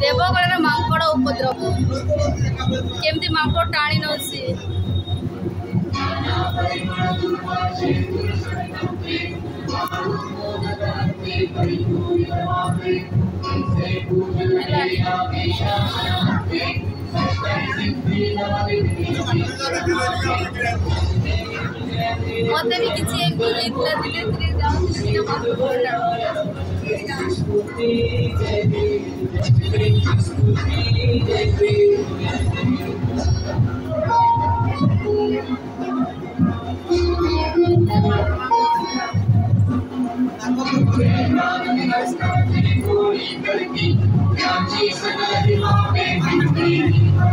ଦେବଗଡ଼ରେ ମାଙ୍କଡ଼ ଉପଦ୍ରବ କେମିତି ମାଙ୍କଡ଼ ଟାଣି ନେଉଛି ମତେ ବି କିଛି ଏମିତି ହେଇଥିଲା ଧୀରେ ଧୀରେ ଯାଉଥିଲି ମାଙ୍କଡ଼ ଶେଷର ଅଛି